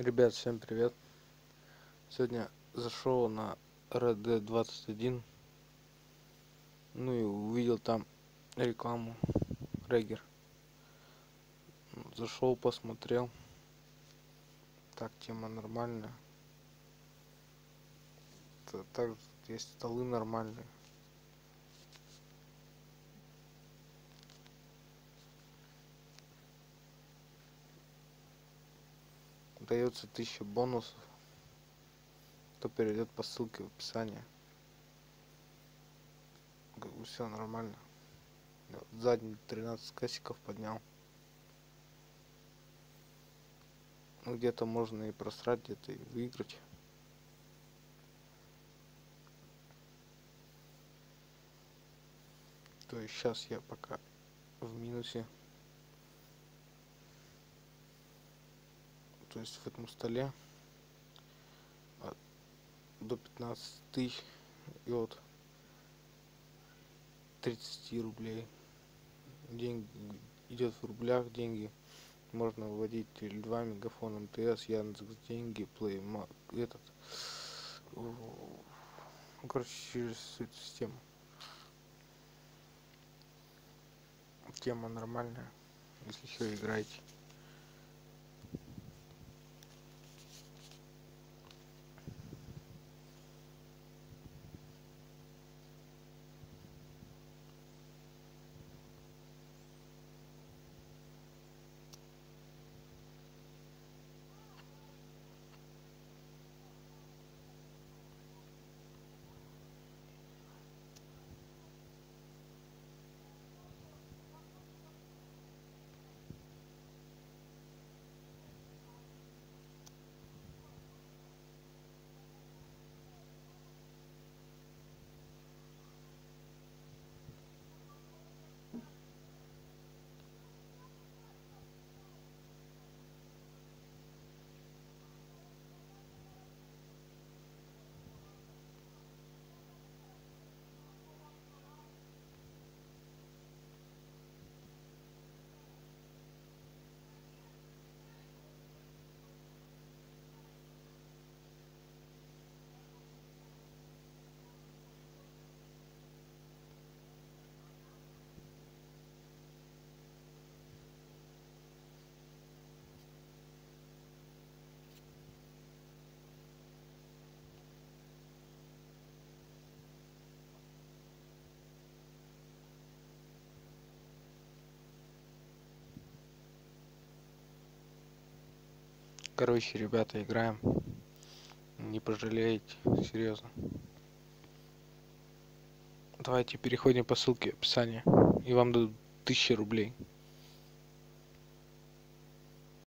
Ребят, всем привет! Сегодня зашел на Red Dead 21, ну и увидел там рекламу Регер. Зашел, посмотрел. Так, тема нормальная. Также есть столы нормальные. Дается 1000 бонусов кто перейдет по ссылке в описании. Все нормально. Задний 13 косиков поднял. Ну где-то можно и просрать где-то и выиграть. То есть сейчас я пока в минусе то есть в этом столе до 15 тысяч и от 30 рублей. Деньги идет в рублях деньги можно вводить теле 2 мегафон мтс яндекс деньги плей этот ну, короче через эту систему. Тема нормальная если еще играете короче ребята играем. Не пожалеете серьезно. Давайте переходим по ссылке в описании. И вам дадут тысячу рублей